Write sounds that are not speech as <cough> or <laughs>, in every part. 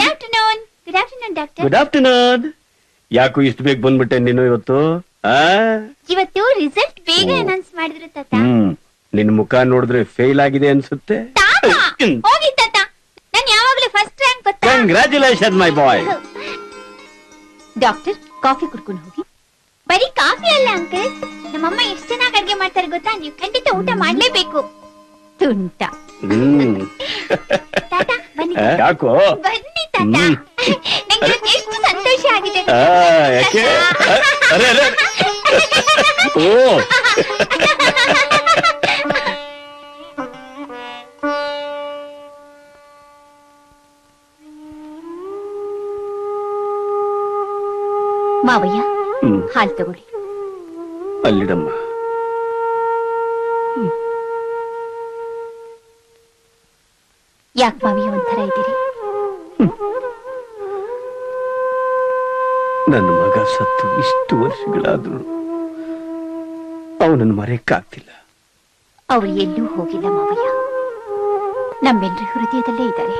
Doctor good afternoon ಯಾಕೋ ಇಷ್ಟು ಬೇಗ ಬಂದ್ಬಿಟ್ಟೆ ನೀನು ಇವತ್ತು? ಆ? ಇವತ್ತು ರಿಸಲ್ಟ್ ಬೇಗ ಅನೌನ್ಸ್ ಮಾಡಿದ್ರು ತಾತ. ಹ್ಮ್. ನಿನ್ ಮುಖ ನೋಡಿದ್ರೆ ಫೇಲ್ ಆಗಿದೆ ಅನ್ಸುತ್ತೆ. ತಾತ! ಹೋಗಿ ತಾತ. ನಾನು ಯಾವಾಗ್ಲೂ ಫಸ್ಟ್ ರ್ಯಾಂಕ್ ಗೊತ್ತಾ? Congratulation my boy doctor coffee ಕುಡ್ಕೊಂಡು ಹೋಗಿ. ಬರೀ ಕಾಫಿ ಅಲ್ಲ ಅಂಕಲ್ ನಮ್ಮಮ್ಮ ಎಷ್ಟು ಚೆನ್ನಾಗಿ ಅಡ್ಗೆ ಮಾಡ್ತಾರೆ ಗೊತ್ತಾ? ನೀವು ಖಂಡಿತ ಊಟ ಮಾಡ್ಲೇಬೇಕು. ತುಂಟ. <laughs> ಹ್ಮ್. ಯಾಕೋ? ಬನ್ನಿ ತಾತ. ಹ್ಮ್. ನಂಗೆ ಇವತ್ತು ಎಷ್ಟು ಸಂತೋಷ ಆಗಿದೆ. ಆ, ಯಾಕೆ? ಆ, ಅರೆ ಅರೆ. ಓ. ಮಾವಯ್ಯ ಹ್ಮ್. ಹಾಲ್ ತಗೊಳ್ಳಿ. ಅಲ್ಲಿಡಮ್ಮ. ಯಾಕೆ ಮಾವಿ ಒಂಥರ ಇದ್ದೀರಿ? ನನ್ನ ಮಗ ಸತ್ತು ಇಷ್ಟು ವರ್ಷಗಳಾದ್ರು ಅವನನ್ನು ಮರೆಯಕ್ಕಾಗ್ತಿಲ್ಲ ಅವ್ರು ಎಲ್ಲೂ ಹೋಗಿಲ್ಲ ಮಾವಯ್ಯ. ನಮ್ಮೆಲ್ಲರ ಹೃದಯದಲ್ಲೇ ಇದ್ದಾರೆ.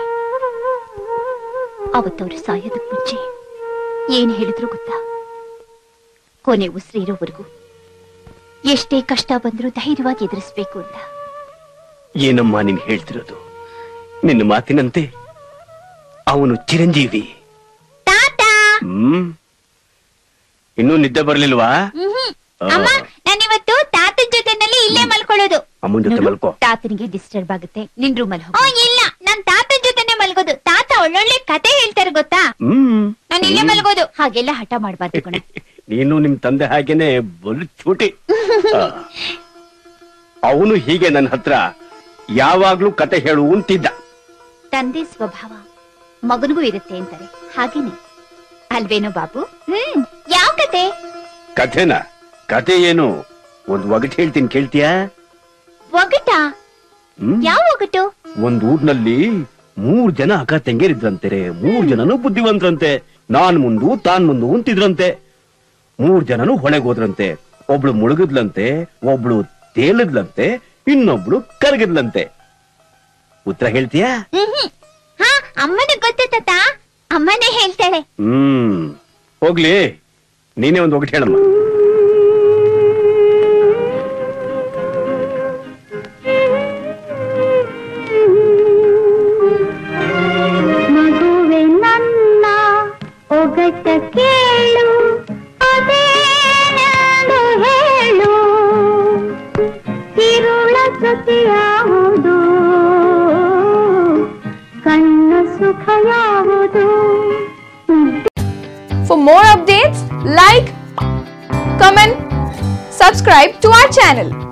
ಅವತ್ತವರು ಸಾಯೋದಕ್ಕೆ ಮುಂಚೆ ಏನ್ ಹೇಳಿದ್ರು ಗೊತ್ತಾ? ಕೊನೆ ಉಸಿರಿರೋವರೆಗೂ ಎಷ್ಟೇ ಕಷ್ಟ ಬಂದರೂ ಧೈರ್ಯವಾಗಿ ಎದುರಿಸ್ಬೇಕು ಅಂತ. ಏನಮ್ಮ ನೀನ್ ಹೇಳ್ತಿರೋದು? ನಿನ್ನ ಮಾತಿನಂತೆ ಅವನು ಚಿರಂಜೀವಿ. ತಾತ! ಹ್ಮ್? ಇನ್ನೂ ನಿದ್ದೆ ಬರ್ಲಿಲ್ವಾ? ಅಮ್ಮ ನಾನಿವತ್ತು ತಾತನ ಜೊತೆನಲ್ಲಿ ಇಲ್ಲೇ ಮಲ್ಕೊಳ್ಳೋದು. ಅಮ್ಮನ ಜೊತೆ ಮಲ್ಕೋ. ತಾತನಿಗೆ ಡಿಸ್ಟರ್ಬ್ ಆಗುತ್ತೆ. ನಿನ್ ರೂಮಲ್ಲಿ ಹೋಗು. ಇಲ್ಲ. ನಾನ್ ತಾತನ ಜೊತೆನೆ ಮಲ್ಗೋದು. ತಾತ ಒಳ್ಳೊಳ್ಳೆ ಕತೆ ಹೇಳ್ತಾರೆ ಗೊತ್ತಾ? ಹ್ಮ್. ನಾನು ಇಲ್ಲೇ ಮಲ್ಗೋದು. ಹಾಗೆಲ್ಲ ಹಠ ಮಾಡಬಾರ್ದು <laughs> ಕಣ. ನೀನು ನಿಮ್ ತಂದೆ ಹಾಗೇನೆ ಬಲು ಚೂಟಿ. <laughs> ಅವನು ಹೀಗೆ ನನ್ನ ಹತ್ರ ಯಾವಾಗ್ಲೂ ಕತೆ ಹೇಳು ಅಂತಿದ್ದ. ತಂದೆ ಸ್ವಭಾವ ಮಗನಿಗೂ ಇರುತ್ತೆ ಅಂತಾರೆ. ಹಾಗೇನೆ. ಅಲ್ವೇನೋ ಬಾಬು ಹ್ಮ್ ಯಾವ ಕತೆ? ಕಥೆನ? ಕತೆ ಏನು? ಒಂದ್ ಒಗಟ್ ಹೇಳ್ತೀನಿ ಕೇಳ್ತೀಯಾ? ಒಗಟ? ಹ್ಮ್. ಯಾವ ಒಗಟು? ಒಂದ್ ಊರ್ನಲ್ಲಿ ಮೂರ್ ಜನ ಅಕ್ಕ ತಂಗಿರಿದ್ರಂತೆ ಮೂರ್ ಜನನು ಬುದ್ಧಿವಂತರಂತೆ ನಾನ್ ಮುಂದು ತಾನ್ ಮುಂದು ಅಂತಿದ್ರಂತೆ. ಮೂರ್ ಜನನು ಹೊಣೆಗೋದ್ರಂತೆ ಒಬ್ಳು ಮುಳುಗಿದ್ಲಂತೆ ಒಬ್ಳು ತೇಲದ್ಲಂತೆ ಇನ್ನೊಬ್ಳು ಕರಗಿದ್ಲಂತೆ. ಉತ್ತರ ಹೇಳ್ತೀಯಾ? ಹಾ ಅಮ್ಮನ ಗೊತ್ತು ತಾತ. ಅಮ್ಮನೇ ಹೇಳ್ತಾಳೆ. ಹ್ಮ್. ಹೋಗ್ಲಿ. ನೀನೇ ಒಂದು ಒಗಟ್ ಹೇಳಮ್ಮ. ಮಗುವೆ ನನ್ನ ಒಗಟ ಕೇಳು. ಅದೇನೆಂದು ಹೇಳು. ತಿರುಳ ಯಾವುದು For more updates, like, comment, subscribe to our channel.